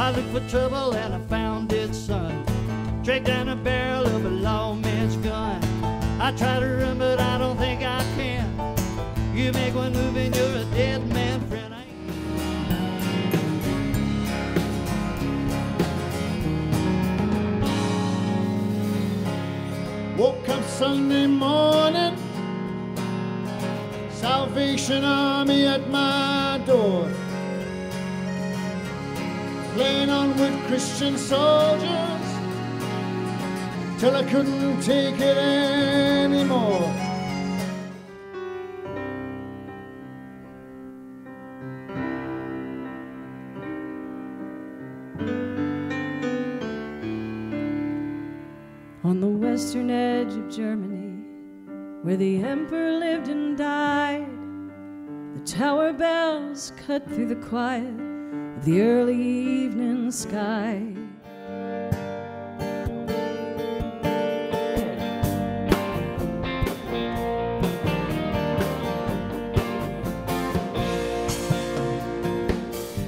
I looked for trouble and I found it, son. Straight down a barrel of a lawman's gun. I try to run, but I don't think I can. You make one move and you're a dead man, friend. I Woke up Sunday morning, Salvation Army at my Playing on with Christian soldiers till I couldn't take it anymore. On the western edge of Germany, where the emperor lived and died, the tower bells cut through the quiet the early evening sky.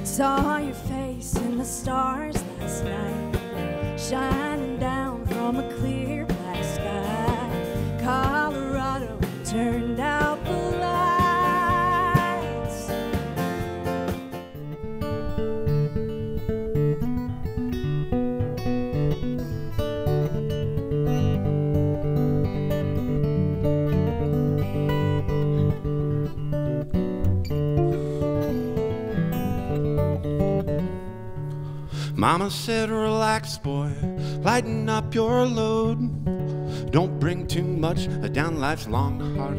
Saw Mama said, Relax, boy, lighten up your load. Don't bring too much down life's long, hard